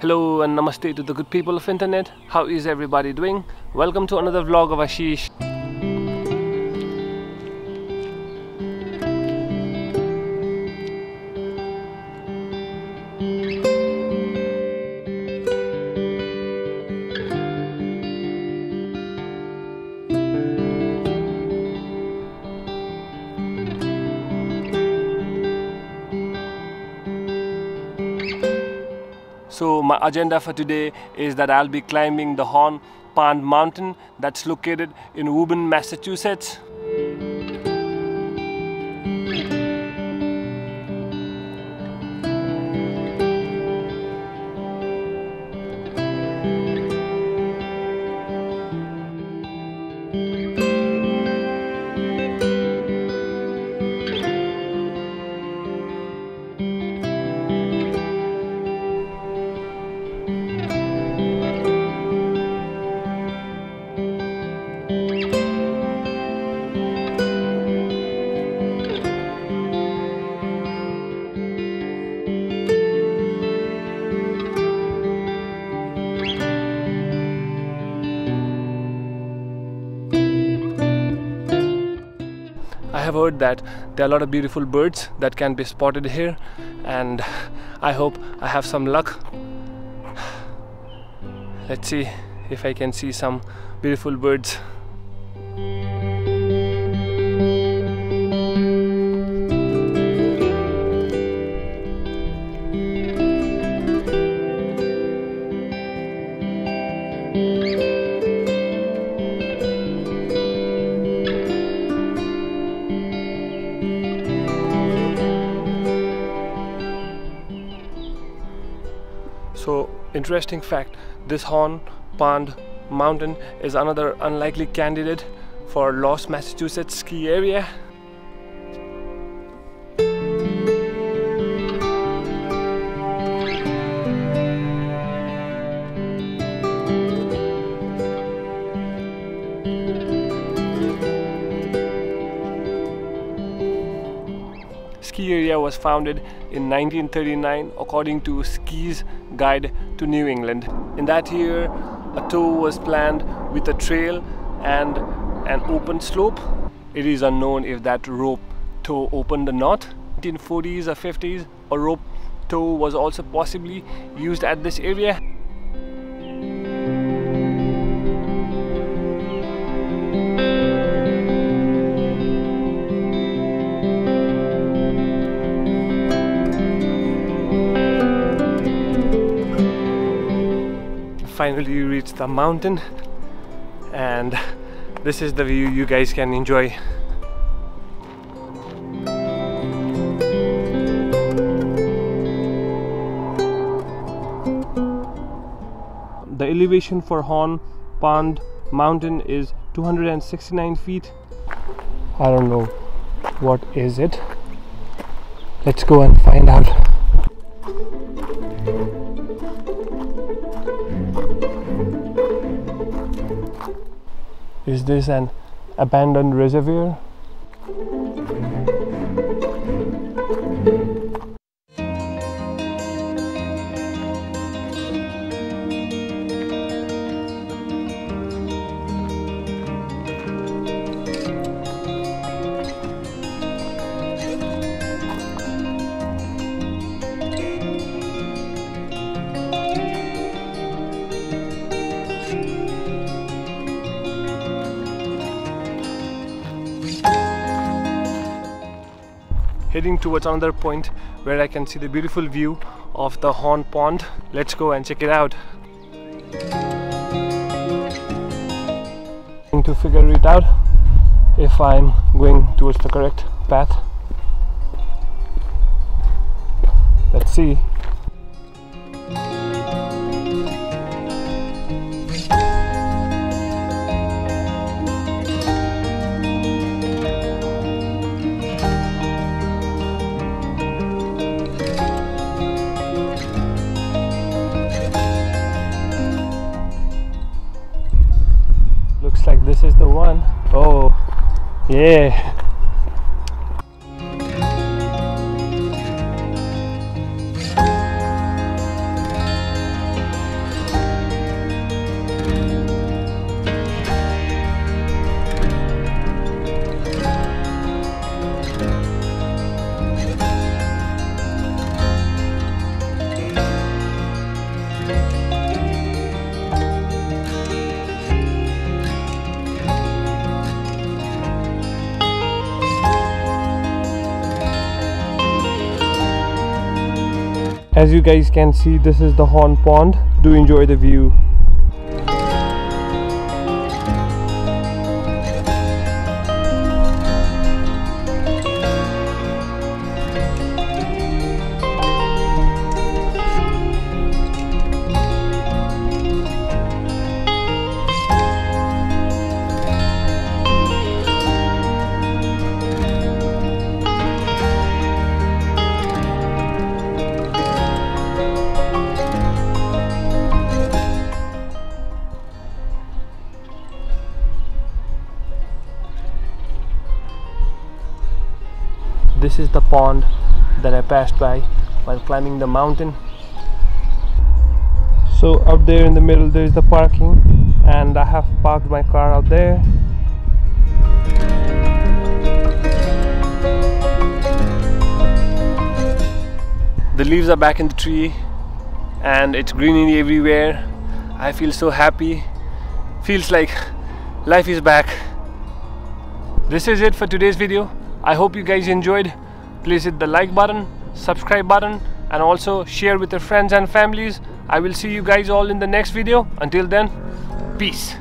Hello and namaste to the good people of internet. How is everybody doing? Welcome to another vlog of Ashish. So my agenda for today is that I'll be climbing the Horn Pond Mountain that's located in Woburn, Massachusetts. Have heard that there are a lot of beautiful birds that can be spotted here and I hope I have some luck. Let's see if I can see some beautiful birds. Interesting fact this Horn Pond Mountain is another unlikely candidate for Lost Massachusetts ski area. ski area was founded in 1939 according to Skier's Guide to New England. In that year, a tour was planned with a trail and an open slope. It is unknown if that rope tow opened or not. In 1940s or 50s, a rope tow was also possibly used at this area. Finally reached the mountain. And this is the view you guys can enjoy. The elevation for Horn Pond mountain is 269 feet. I don't know what is it. Let's go and find out Is this an abandoned reservoir? Heading towards another point where I can see the beautiful view of the Horn Pond. Let's go and check it out. To figure it out if I'm going towards the correct path. Let's see. Is the one. Oh, yeah. As you guys can see this is the horn pond. Do enjoy the view this is the pond that I passed by while climbing the mountain. So up there in the middle there is the parking and I have parked my car out there. The leaves are back in the tree and it's greenery everywhere. I feel so happy. Feels like life is back. This is it for today's video I hope you guys enjoyed. Please hit the like button, subscribe button and also share with your friends and families. I will see you guys all in the next video. Until then, peace.